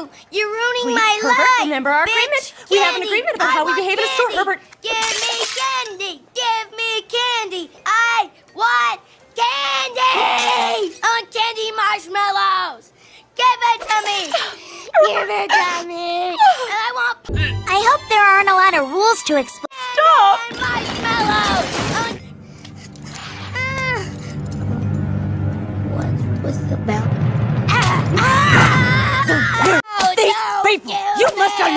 you. You're ruining Please, my Herbert, life. remember our bitch. agreement. We have an agreement about I how we behave in a store, candy. Herbert. Give me candy. Give me candy. I want candy. I want candy marshmallows. Give it to me. Give it to me. And I want I hope there aren't a lot of rules to explain. Stop! marshmallows. What was the bell? You, you must have.